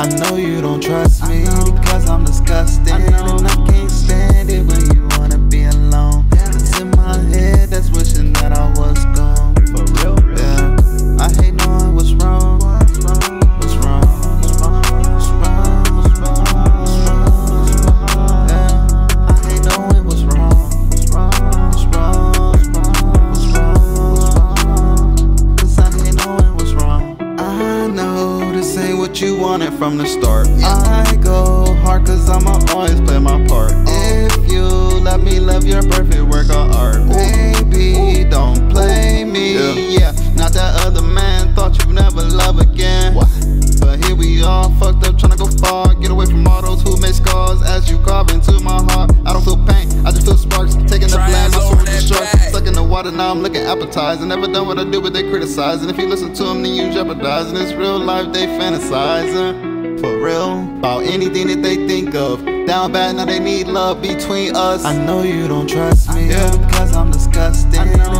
I know you don't trust me because I'm disgusting. What you wanted from the start. I go hard cause I'ma always play my part. If you let me love your perfect work of art, baby, don't play me. Yeah, not that other man thought you'd never love again. But here we are, water, now I'm looking appetizing. Never done what I do, but they criticizing. If you listen to them, then you jeopardizing. It's real life, they fantasizing. For real, about anything that they think of. Down bad, now they need love between us. I know you don't trust me, yeah. because I'm disgusting.